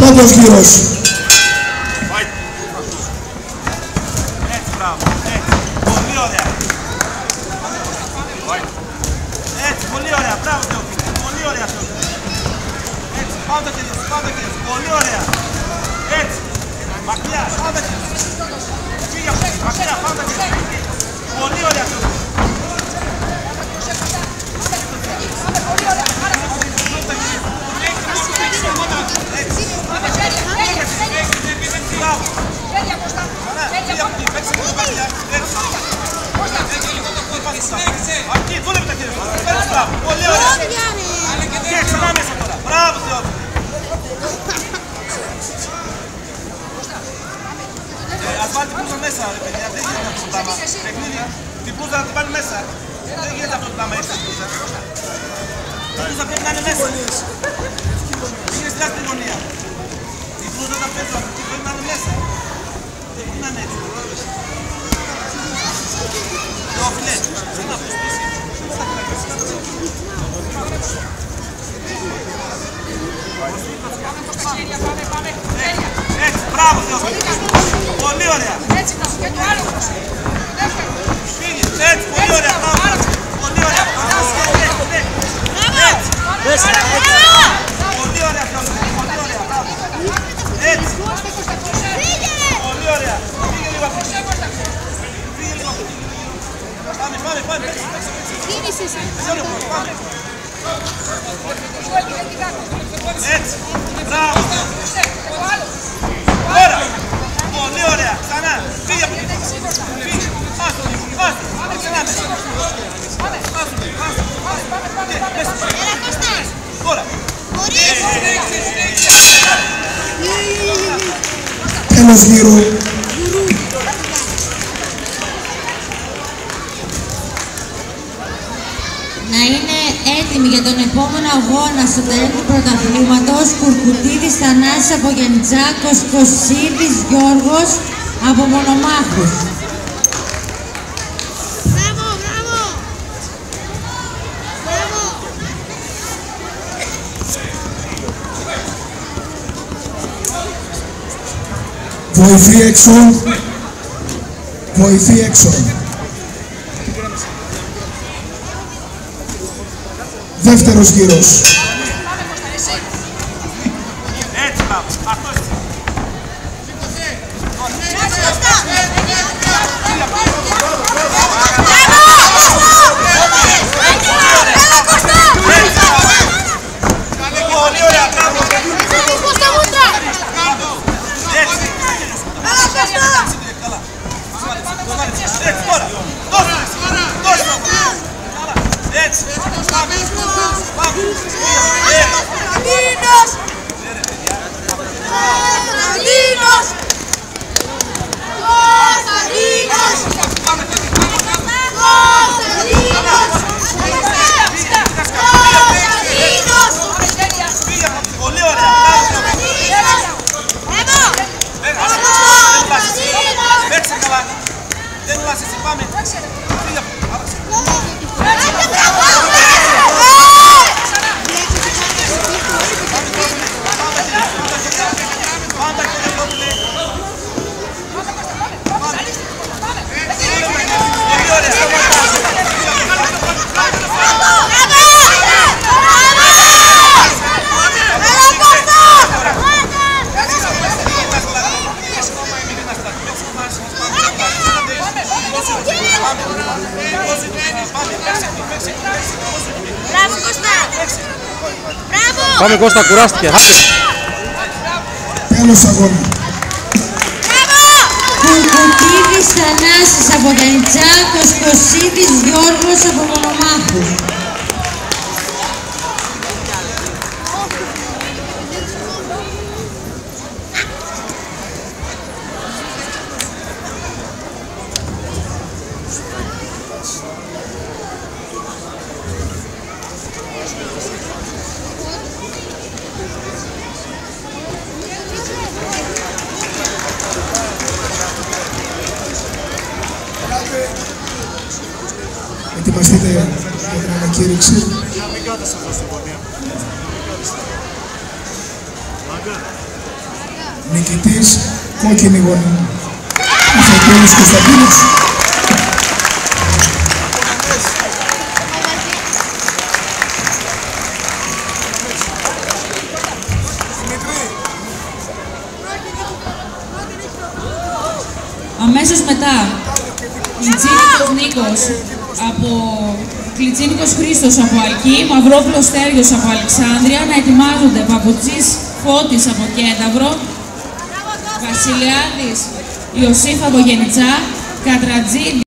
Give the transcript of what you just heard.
Πρώτος γύρος. Έτσι, μπράβο. Έτσι. Πολύ ωραία. Έτσι, πολύ ωραία. Μπράβο. Πολύ ωραία. Και ξανά μέσα τώρα. Μπράβο, Θεόφιλε. Ε, ας βάλει την πλούζα μέσα, ρε παιδιά. Δεν γίνεται αυτό το πράγμα. Παιχνίδι. Την πλούζα να την βάλει μέσα. Δεν γίνεται αυτό το πράγμα έτσι την πλούζα. Η πλούζα πρέπει να είναι μέσα. Είναι στην άσπρη γωνία. Η πλούζα όταν παίζει αυτή πρέπει να είναι μέσα. Έτσι, μπράβο Θεόφιλε. Πολύ ωραία. Φύγε. Έτσι, πολύ ωραία. Μπράβο. Πολύ ωραία. Έτσι. Πολύ ωραία Θεόφιλε. Πολύ ωραία. Μπράβο. Έτσι. Πολύ ωραία. Φύγε λίγο από εκεί. Φύγε λίγο από εκεί. Πάμε, πάμε, πάμε. Παίξε, παίξε, παίξε. Σε όλο κόσμο, πάμε. Έτσι. Μπράβο. Τώρα. Πολύ ωραία. Ξανά. Φύγε από εκεί. Φύγε. Άστο λίγο. Άστο. Ξανά μέσα. Άστο λίγο. Άστο. Και, μέσα. Τώρα. Τέλος γύρου. Να είναι έτοιμοι για τον επόμενο αγώνα στο τέλος του πρωταθλήματος Κουρκουτίδης Θανάσης από Γιαννητσάκος, Κωσίδης Γιώργος από Μονομάχους. Μπράβο, μπράβο. Μπράβο. Βοηθή έξω. Βοηθή έξω. Δεύτερος γύρος. Πάμε. Πάμε Κώστα, κουράστηκε. Άντε. Τέλος αγώνα. Κουρκουτίδης Θανάσης από Γιαννητσάκος, Κωσίδης Γιώργος από Ετοιμαστείτε για την ανακήρυξη. Νικητής, κόκκινη γωνία. Αφεντώνης Κωνσταντίνος. Αμέσως μετά, Κλιτσίνικος Νίκος από Κλιτσίνικος Χρήστος από Αλκή, Μαυρόπουλος Στέργιος από Αλεξάνδρεια, να ετοιμάζονται Παπουτσής Φώτης από Κένταυρο, Βασιλιάδης Ιωσήφ από Γενιτσά, Κατρατζή